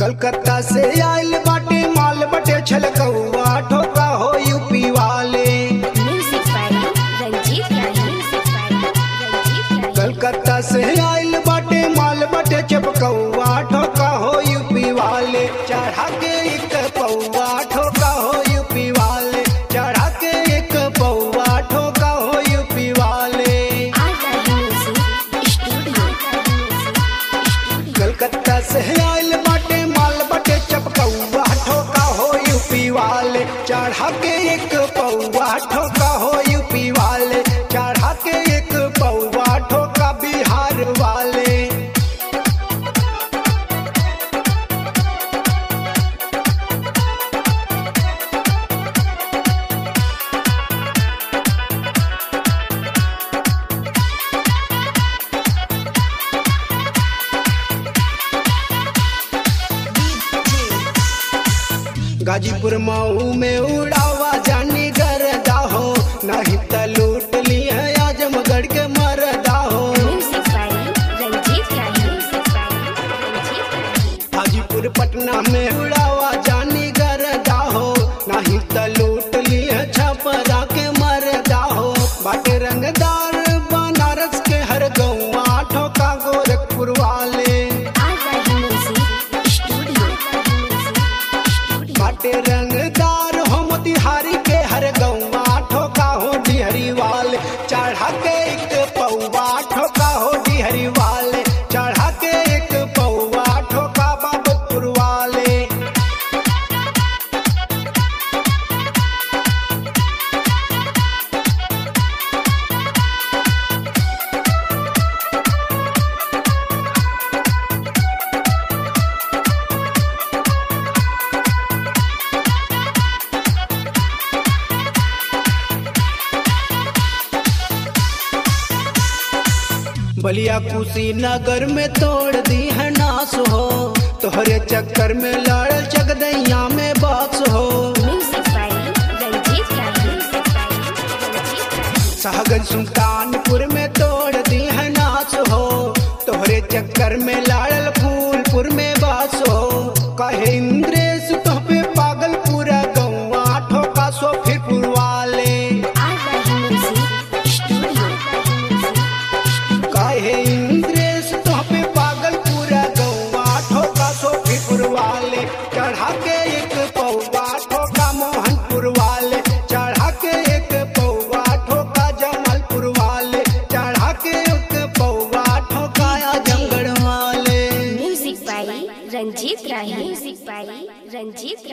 कलकत्ता से आयल गाजीपुर मऊ में उड़ावा जानी घर जाओ नहीं तो लूट लिया आजमगढ़ के मर जाओ गाजीपुर पटना में feel that बलिया कुशी नगर में तोड़ दी है नास हो। तोहरे चक्कर में लड़ चकदैया में बास हो। सहगन सुल्तानपुर में तोड़ दी है नास हो। तोहरे चक्कर में लाड़ल फूल रंजीत राही रंजीत